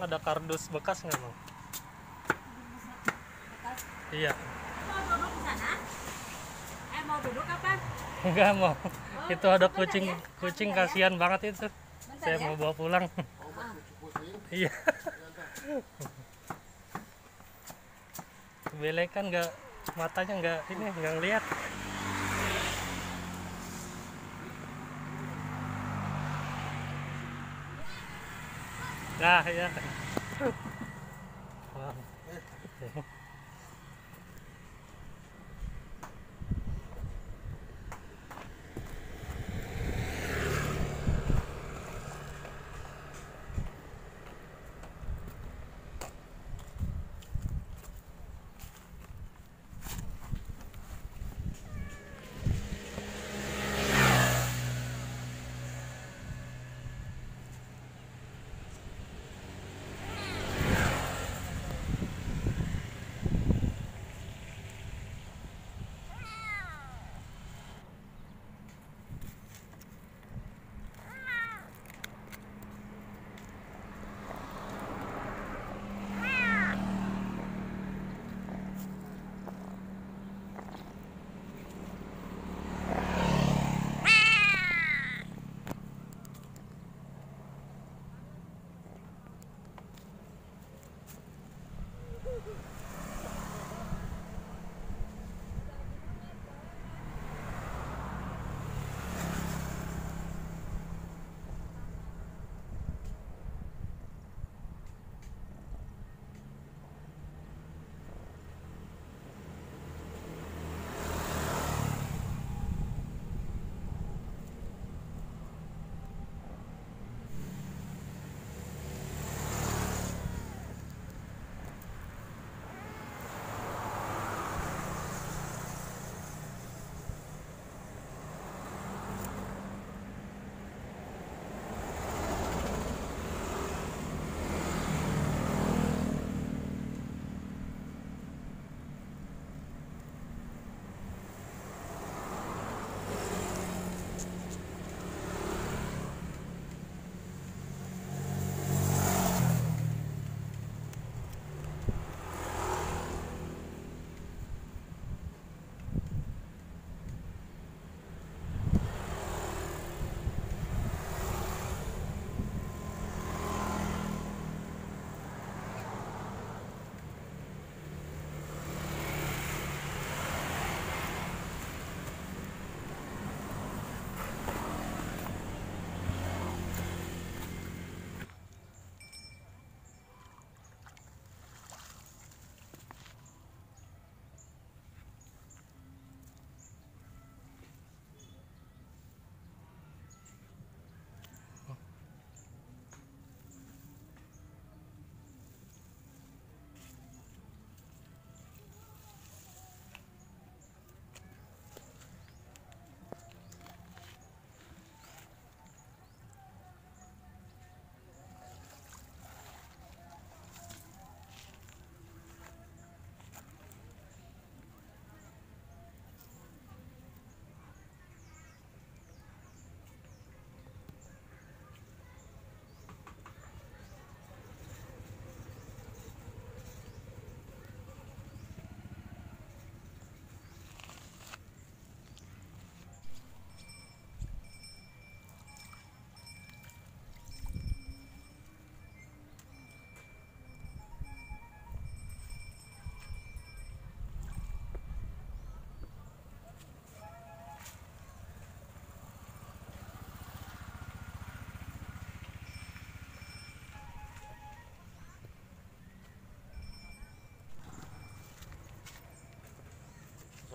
Ada kardus bekas nggak? Bekas. Iya. Mau duduk di sana? Eh mau duduk apa? Enggak mau. Oh, Itu ada kucing ya, kucing sebentar ya. kasihan banget itu. Bentar Saya ya. mau bawa pulang. Ah, Iya. Belekan nggak matanya nggak ini nggak ngeliat. ra yeah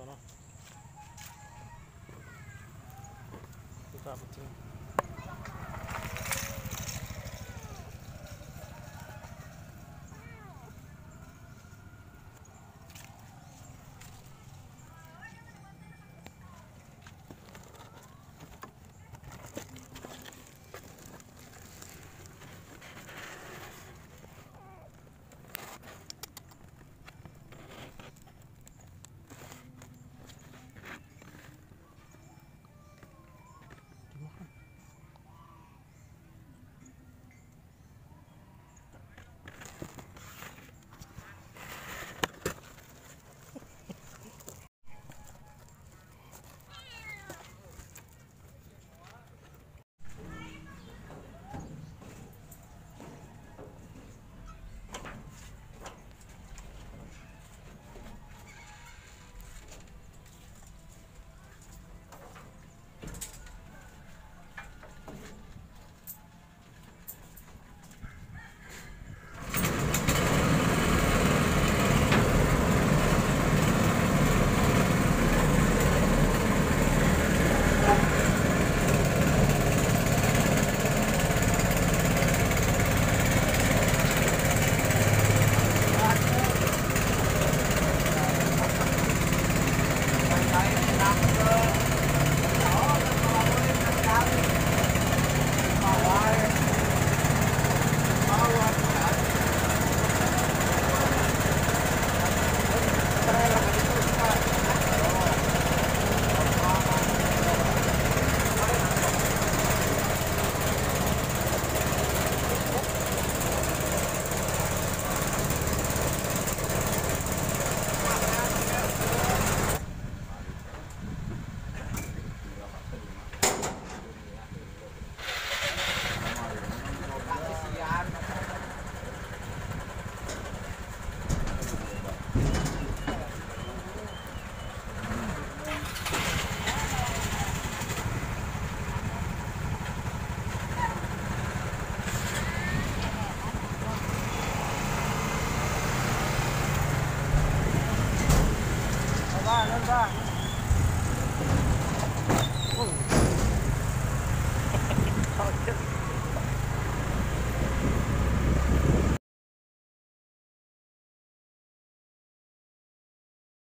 เนาะคือตามจริง back.